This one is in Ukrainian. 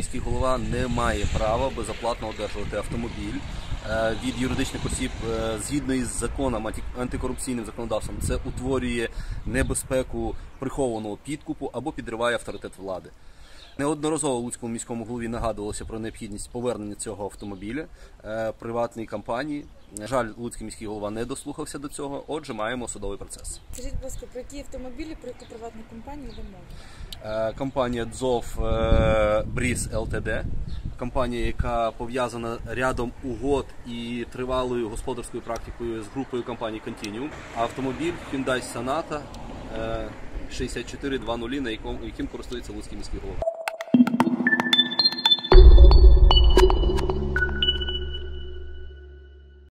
міський голова не має права безоплатно одержувати автомобіль е, від юридичних осіб е, згідно із законом антикорупційним законодавством. Це утворює небезпеку прихованого підкупу або підриває авторитет влади. Неодноразово Луцькому міському голові нагадувалося про необхідність повернення цього автомобіля е, приватній компанії. На жаль, Луцький міський голова не дослухався до цього. Отже, маємо судовий процес. Скажіть, будь ласка, про які автомобілі, про яку приватну компанію ви мовите? Е, Компанія Дзов е, Бріз ЛТД, компанія, яка пов'язана рядом угод і тривалою господарською практикою з групою компаній Continuum. Автомобіль Hyundai Sonata е, 6420, на якому яким користується Луцький міський голова.